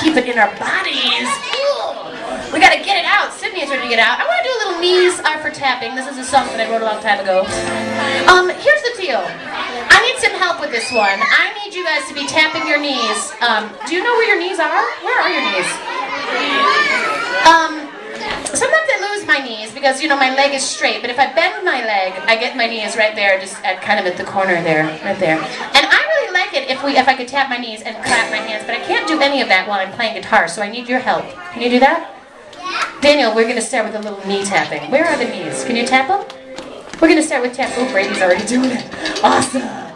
keep it in our bodies. We gotta get it out. Sydney is ready to get out. I wanna do a little knees are for tapping. This is a song that I wrote a long time ago. Um, here's the deal. I need some help with this one. I need you guys to be tapping your knees. Um, do you know where your knees are? Where are your knees? Um, sometimes I lose my knees because you know my leg is straight, but if I bend my leg, I get my knees right there, just at, kind of at the corner there, right there if we if I could tap my knees and clap my hands, but I can't do any of that while I'm playing guitar, so I need your help. Can you do that? Yeah. Daniel, we're going to start with a little knee tapping. Where are the knees? Can you tap them? We're going to start with tap. Oh, Brady's already doing it. Awesome.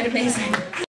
quite amazing.